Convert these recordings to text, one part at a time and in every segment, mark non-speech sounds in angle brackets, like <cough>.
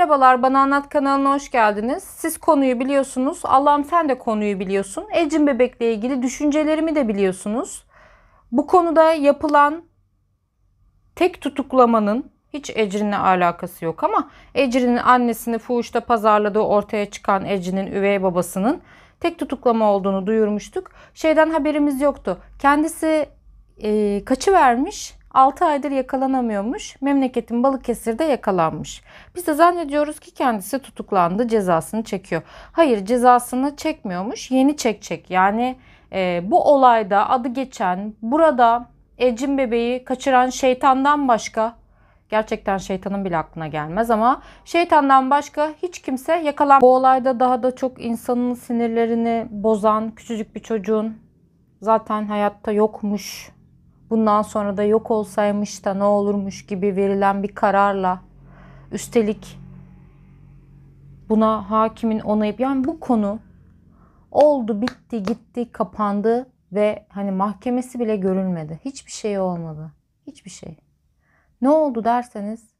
merhabalar. Bana Anlat kanalına hoş geldiniz. Siz konuyu biliyorsunuz. Allah'ım sen de konuyu biliyorsun. Ecin bebekle ilgili düşüncelerimi de biliyorsunuz. Bu konuda yapılan tek tutuklamanın hiç Ecrin'le alakası yok ama Ecrin'in annesini fuhuşta pazarladığı ortaya çıkan Ecrin'in üvey babasının tek tutuklama olduğunu duyurmuştuk. Şeyden haberimiz yoktu. Kendisi e, kaçı vermiş? 6 aydır yakalanamıyormuş. Memleketin Balıkesir'de yakalanmış. Biz de zannediyoruz ki kendisi tutuklandı, cezasını çekiyor. Hayır, cezasını çekmiyormuş. Yeni çekecek. Yani e, bu olayda adı geçen, burada Ecin bebeği kaçıran şeytandan başka gerçekten şeytanın bile aklına gelmez ama şeytandan başka hiç kimse yakalan. Bu olayda daha da çok insanın sinirlerini bozan küçücük bir çocuğun zaten hayatta yokmuş bundan sonra da yok olsaymış da ne olurmuş gibi verilen bir kararla üstelik buna hakimin onayıp yani bu konu oldu bitti gitti kapandı ve hani mahkemesi bile görülmedi. Hiçbir şey olmadı. Hiçbir şey. Ne oldu derseniz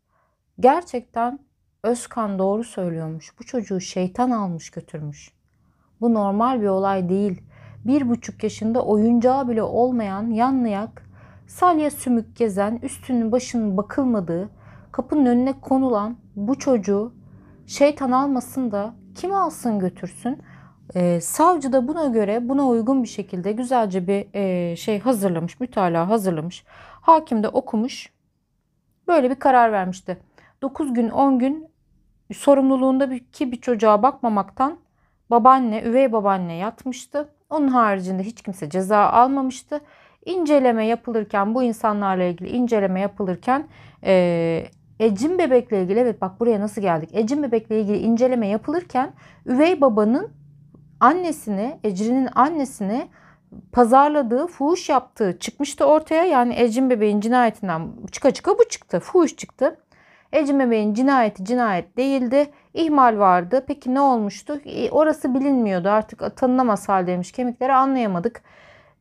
gerçekten Özkan doğru söylüyormuş. Bu çocuğu şeytan almış götürmüş. Bu normal bir olay değil. Bir buçuk yaşında oyuncağı bile olmayan yanlayak salya sümük gezen, üstünün başının bakılmadığı, kapının önüne konulan bu çocuğu şeytan almasın da kim alsın götürsün? Ee, savcı da buna göre buna uygun bir şekilde güzelce bir e, şey hazırlamış, mütalaa hazırlamış. Hakim de okumuş. Böyle bir karar vermişti. 9 gün 10 gün sorumluluğunda bir, ki bir çocuğa bakmamaktan babaanne, üvey babaanne yatmıştı. Onun haricinde hiç kimse ceza almamıştı inceleme yapılırken bu insanlarla ilgili inceleme yapılırken e, Ecin bebekle ilgili evet bak buraya nasıl geldik. Ecin bebekle ilgili inceleme yapılırken üvey babanın annesini, Ecrin'in annesini pazarladığı, fuhuş yaptığı çıkmıştı ortaya. Yani Ecin bebeğin cinayetinden çıka çıka bu çıktı. Fuhuş çıktı. Ecin bebeğin cinayeti cinayet değildi. İhmal vardı. Peki ne olmuştu? E, orası bilinmiyordu. Artık tanınamaz haldeymiş. Kemikleri anlayamadık.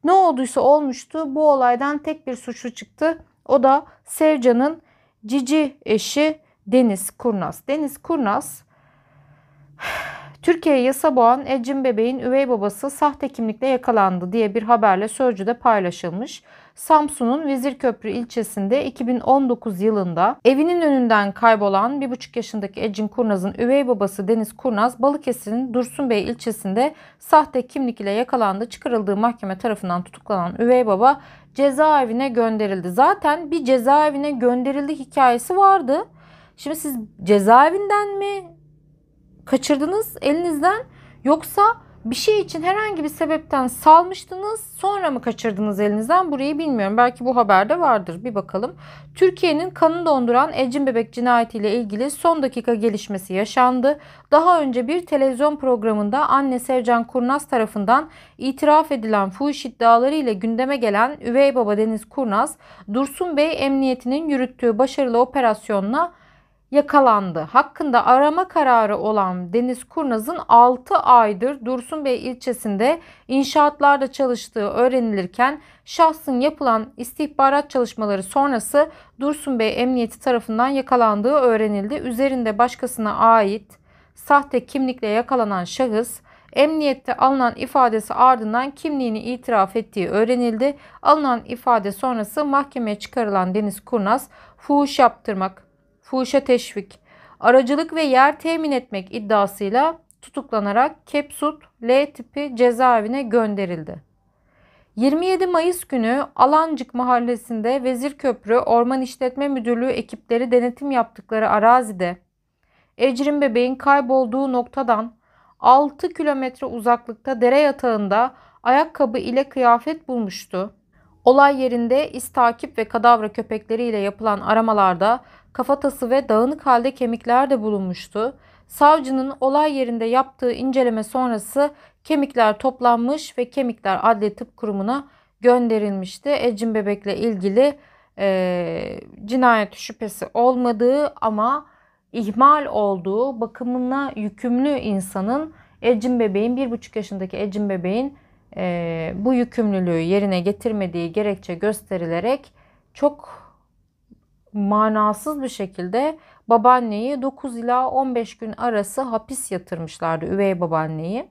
Ne olduysa olmuştu. Bu olaydan tek bir suçlu çıktı. O da Sevcan'ın cici eşi Deniz Kurnaz. Deniz Kurnaz Türkiye'ye yasa boğan Ecin bebeğin üvey babası sahte kimlikle yakalandı diye bir haberle Sözcü'de paylaşılmış. Samsun'un Vezirköprü ilçesinde 2019 yılında evinin önünden kaybolan 1,5 yaşındaki Ecin Kurnaz'ın üvey babası Deniz Kurnaz, Balıkesir'in Dursunbey ilçesinde sahte kimlik ile yakalandı. Çıkarıldığı mahkeme tarafından tutuklanan üvey baba cezaevine gönderildi. Zaten bir cezaevine gönderildi hikayesi vardı. Şimdi siz cezaevinden mi kaçırdınız elinizden yoksa bir şey için herhangi bir sebepten salmıştınız sonra mı kaçırdınız elinizden burayı bilmiyorum. Belki bu haberde vardır bir bakalım. Türkiye'nin kanını donduran Ecin Bebek cinayetiyle ilgili son dakika gelişmesi yaşandı. Daha önce bir televizyon programında anne Sevcan Kurnaz tarafından itiraf edilen fuhuş iddiaları ile gündeme gelen üvey baba Deniz Kurnaz, Dursun Bey Emniyetinin yürüttüğü başarılı operasyonla yakalandı. Hakkında arama kararı olan Deniz Kurnaz'ın 6 aydır Dursunbey ilçesinde inşaatlarda çalıştığı öğrenilirken şahsın yapılan istihbarat çalışmaları sonrası Dursunbey Emniyeti tarafından yakalandığı öğrenildi. Üzerinde başkasına ait sahte kimlikle yakalanan şahıs Emniyette alınan ifadesi ardından kimliğini itiraf ettiği öğrenildi. Alınan ifade sonrası mahkemeye çıkarılan Deniz Kurnaz fuhuş yaptırmak, fuhuşa teşvik, aracılık ve yer temin etmek iddiasıyla tutuklanarak Kepsut L tipi cezaevine gönderildi. 27 Mayıs günü Alancık mahallesinde Vezirköprü Orman İşletme Müdürlüğü ekipleri denetim yaptıkları arazide Ecrin bebeğin kaybolduğu noktadan 6 kilometre uzaklıkta dere yatağında ayakkabı ile kıyafet bulmuştu. Olay yerinde iz takip ve kadavra köpekleriyle yapılan aramalarda kafatası ve dağınık halde kemikler de bulunmuştu. Savcının olay yerinde yaptığı inceleme sonrası kemikler toplanmış ve kemikler Adli Tıp Kurumu'na gönderilmişti. Ecin Bebek'le ilgili e, cinayet şüphesi olmadığı ama ihmal olduğu bakımına yükümlü insanın Ecin Bebeğin bir buçuk yaşındaki Ecin Bebeğin e, bu yükümlülüğü yerine getirmediği gerekçe gösterilerek çok manasız bir şekilde babaanneyi 9 ila 15 gün arası hapis yatırmışlardı üvey babaanneyi.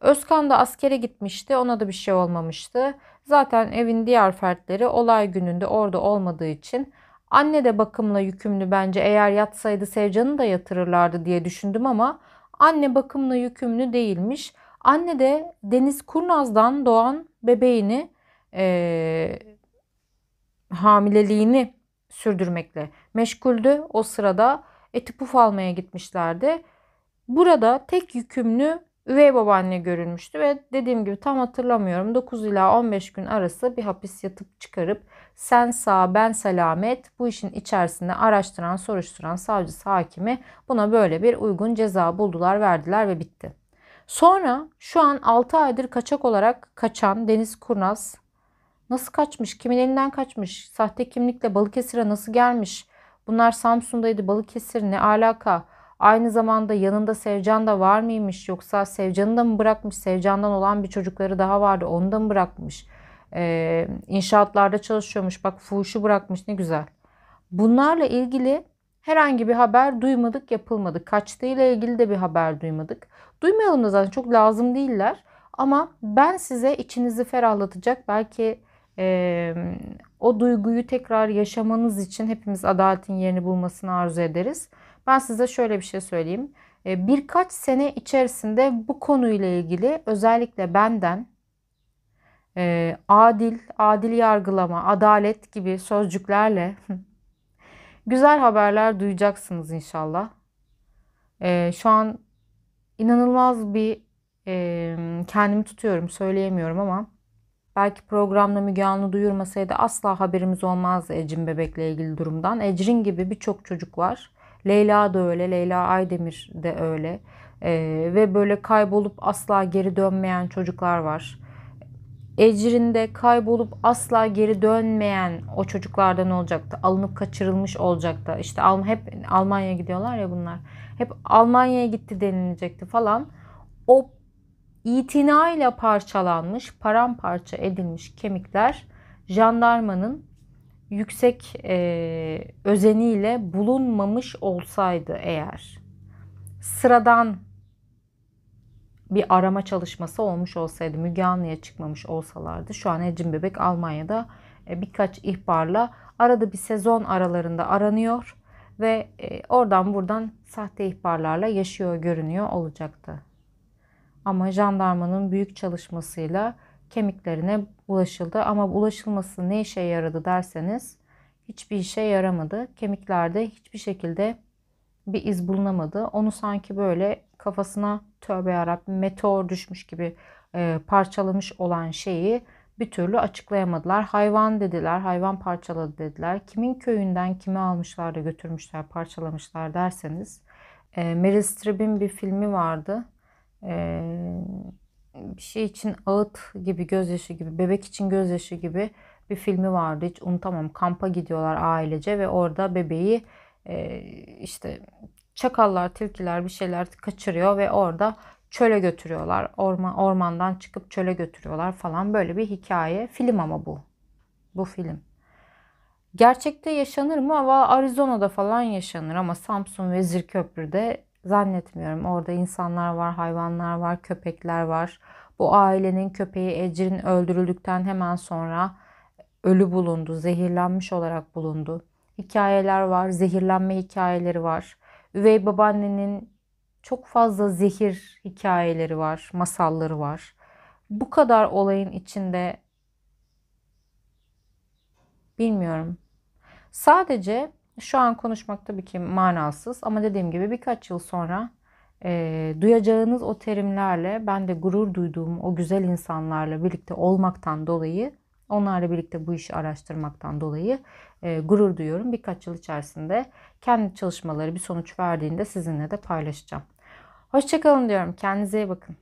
Özkan da askere gitmişti. Ona da bir şey olmamıştı. Zaten evin diğer fertleri olay gününde orada olmadığı için anne de bakımla yükümlü bence. Eğer yatsaydı Sevcan'ı da yatırırlardı diye düşündüm ama anne bakımla yükümlü değilmiş. Anne de Deniz Kurnaz'dan doğan bebeğini e, hamileliğini sürdürmekle meşguldü. O sırada eti puf almaya gitmişlerdi. Burada tek yükümlü üvey babaanne görülmüştü ve dediğim gibi tam hatırlamıyorum 9 ila 15 gün arası bir hapis yatıp çıkarıp sen sağ ben selamet bu işin içerisinde araştıran soruşturan savcısı hakimi buna böyle bir uygun ceza buldular verdiler ve bitti. Sonra şu an 6 aydır kaçak olarak kaçan Deniz Kurnaz nasıl kaçmış? Kimin elinden kaçmış? Sahte kimlikle Balıkesir'e nasıl gelmiş? Bunlar Samsun'daydı Balıkesir ne alaka? Aynı zamanda yanında Sevcan da var mıymış yoksa Sevcan'ı da mı bırakmış? Sevcan'dan olan bir çocukları daha vardı onu da mı bırakmış? Ee, inşaatlarda çalışıyormuş bak fuhuşu bırakmış ne güzel. Bunlarla ilgili herhangi bir haber duymadık yapılmadı. Kaçtığıyla ilgili de bir haber duymadık. Duymayalım da zaten çok lazım değiller. Ama ben size içinizi ferahlatacak belki e, o duyguyu tekrar yaşamanız için hepimiz adaletin yerini bulmasını arzu ederiz. Ben size şöyle bir şey söyleyeyim. E, birkaç sene içerisinde bu konuyla ilgili özellikle benden e, adil, adil yargılama, adalet gibi sözcüklerle <laughs> güzel haberler duyacaksınız inşallah. E, şu an inanılmaz bir e, kendimi tutuyorum söyleyemiyorum ama belki programda Müge Anlı duyurmasaydı asla haberimiz olmazdı Ecrin Bebek'le ilgili durumdan. Ecrin gibi birçok çocuk var. Leyla da öyle, Leyla Aydemir de öyle. E, ve böyle kaybolup asla geri dönmeyen çocuklar var. Ecrin'de kaybolup asla geri dönmeyen o çocuklardan olacaktı. Alınıp kaçırılmış olacaktı. İşte hep Almanya'ya gidiyorlar ya bunlar. Hep Almanya'ya gitti denilecekti falan. O itinayla parçalanmış, paramparça edilmiş kemikler jandarmanın yüksek e, özeniyle bulunmamış olsaydı eğer sıradan bir arama çalışması olmuş olsaydı Müge Anlı'ya çıkmamış olsalardı şu an Ecin Bebek Almanya'da e, birkaç ihbarla arada bir sezon aralarında aranıyor ve e, oradan buradan sahte ihbarlarla yaşıyor görünüyor olacaktı. Ama jandarmanın büyük çalışmasıyla kemiklerine ulaşıldı. Ama ulaşılması ne işe yaradı derseniz hiçbir işe yaramadı. Kemiklerde hiçbir şekilde bir iz bulunamadı. Onu sanki böyle kafasına tövbe yarabbim meteor düşmüş gibi e, parçalamış olan şeyi bir türlü açıklayamadılar. Hayvan dediler, hayvan parçaladı dediler. Kimin köyünden kimi almışlar da götürmüşler, parçalamışlar derseniz. E, Meryl Streep'in bir filmi vardı. Bir şey için ağıt gibi, gözyaşı gibi, bebek için gözyaşı gibi bir filmi vardı. Hiç unutamam. Kampa gidiyorlar ailece ve orada bebeği işte çakallar, tilkiler bir şeyler kaçırıyor ve orada çöle götürüyorlar. Orman, ormandan çıkıp çöle götürüyorlar falan. Böyle bir hikaye. Film ama bu. Bu film. Gerçekte yaşanır mı? Ama Arizona'da falan yaşanır ama Samsun Vezir Köprü'de zannetmiyorum. Orada insanlar var, hayvanlar var, köpekler var. Bu ailenin köpeği Ecrin öldürüldükten hemen sonra ölü bulundu, zehirlenmiş olarak bulundu. Hikayeler var, zehirlenme hikayeleri var. Üvey babaannenin çok fazla zehir hikayeleri var, masalları var. Bu kadar olayın içinde bilmiyorum. Sadece şu an konuşmak tabii ki manasız ama dediğim gibi birkaç yıl sonra e, duyacağınız o terimlerle ben de gurur duyduğum o güzel insanlarla birlikte olmaktan dolayı onlarla birlikte bu işi araştırmaktan dolayı e, gurur duyuyorum. Birkaç yıl içerisinde kendi çalışmaları bir sonuç verdiğinde sizinle de paylaşacağım. Hoşçakalın diyorum. Kendinize iyi bakın.